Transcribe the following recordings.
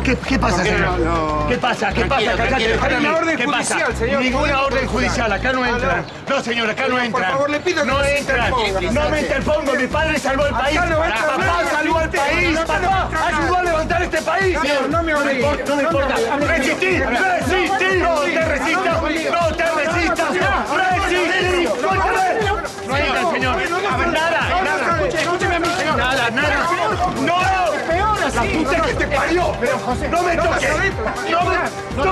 ¿Qué, qué pasa, señor? no. ¿Qué pasa? ¿Qué pasa? Tranquilo. Hay una orden ¿Qué pasa? judicial, señor. Ninguna orden judicial, acá no Ah, entran. No, señor, acá no Por entran. favor, le pido que no no se entran. No me interpongo, mi padre salvó el país. no Papá salvó el país. No Papá ayudó a levantar este país. Señor, no me no me No importa. Resistí, resistí. No te resistas. ¡La puta que te parió! Pero, José, ¡No me no toques! ¡No me toques! ¡No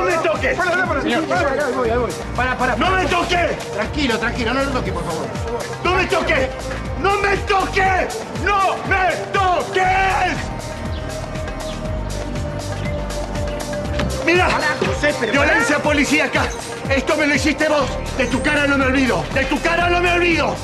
me toques! ¡No me toques! Para, para. ¡No me toques! Tranquilo, tranquilo, no lo toque, por favor. ¡No me toques! ¡No me toques! ¡No me toques! ¡Mira! ¡Violencia policíaca! Esto me lo hiciste vos. De tu cara no me olvido. De tu cara no me olvido.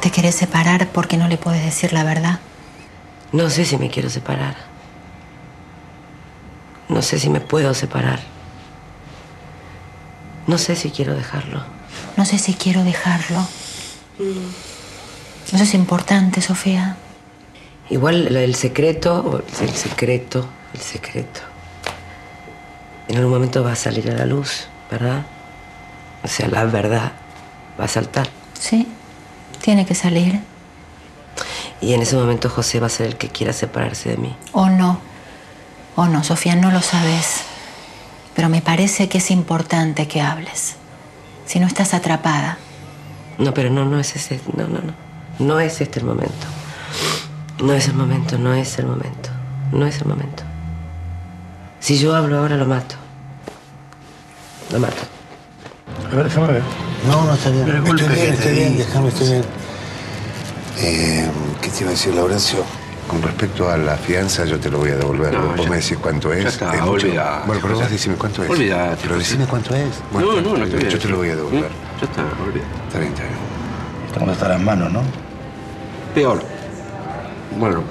¿Te querés separar porque no le puedes decir la verdad? No sé si me quiero separar. No sé si me puedo separar. No sé si quiero dejarlo. No sé si quiero dejarlo. Eso es importante, Sofía. Igual del secreto, el secreto, el secreto. En algún momento va a salir a la luz, ¿verdad? O sea, la verdad va a saltar. Sí, tiene que salir. Y en ese momento José va a ser el que quiera separarse de mí. O no. O no, Sofía, no lo sabes. Pero me parece que es importante que hables. Si no estás atrapada. No, pero no, no es ese. No, no, no. No es este el momento. No es el momento, no es el momento. No es el momento. Si yo hablo ahora, lo mato. Lo mato. A ver, déjame ver. No, no está bien. Estoy bien, que estoy bien, déjame, estoy bien. Eh, ¿Qué te iba a decir, Laurencio? Con respecto a la fianza, yo te lo voy a devolver. No, vos ya- me decís cuánto es. ya está, es mucho. olvidate, Bueno, pero vos decime cuánto es. Olvidate, Pero decime cuánto es. Bueno, no, no, no te voy a Yo te lo voy a devolver. ¿Mm? Ya está, olvídate. Está bien, está bien. ¿Cómo están las manos, no? Peor. Bueno,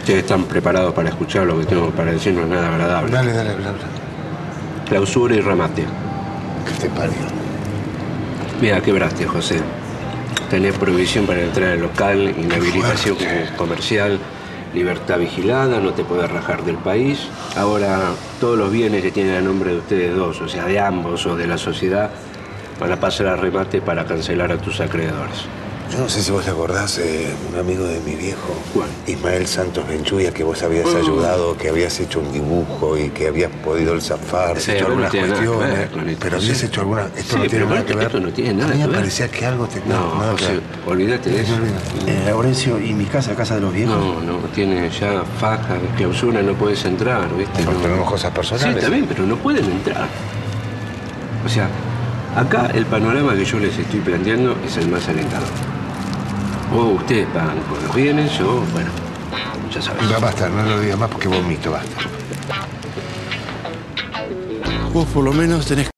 ustedes están preparados para escuchar lo que tengo para decir, no es nada agradable. Dale, dale, habla, habla. Clausura y remate. Que te parió. Mira, quebraste, José. Tenés prohibición para entrar al local, inhabilitación fuerte. comercial, libertad vigilada, no te puedes rajar del país. Ahora, todos los bienes que tienen a nombre de ustedes dos, o sea, de ambos o de la sociedad, van a pasar a remate para cancelar a tus acreedores. Yo no sé si vos te acordás, eh, un amigo de mi viejo, ¿Cuál? Ismael Santos Benchuya, que vos habías Mm. ayudado, que habías hecho un dibujo y que habías podido el zafar, Sí, hecho pero no algunas que cuestiones. ver esto, pero habías hecho alguna. Esto Sí, no tiene pero nada que ver. esto no tiene nada A mí me parecía que algo te. No, José, ver. olvídate de eso. Eh, Laurencio, ¿y mi casa, casa de los viejos? No, no, tiene ya faja, clausura, no puedes entrar, ¿viste? Porque No. tenemos cosas personales. Sí, está bien, pero no pueden entrar. O sea, acá el panorama que yo les estoy planteando es el más alentador. O ustedes pagan con los bienes, o, bueno, ya sabes. Ya basta, no lo digas más porque vomito, basta. Vos por lo menos tenés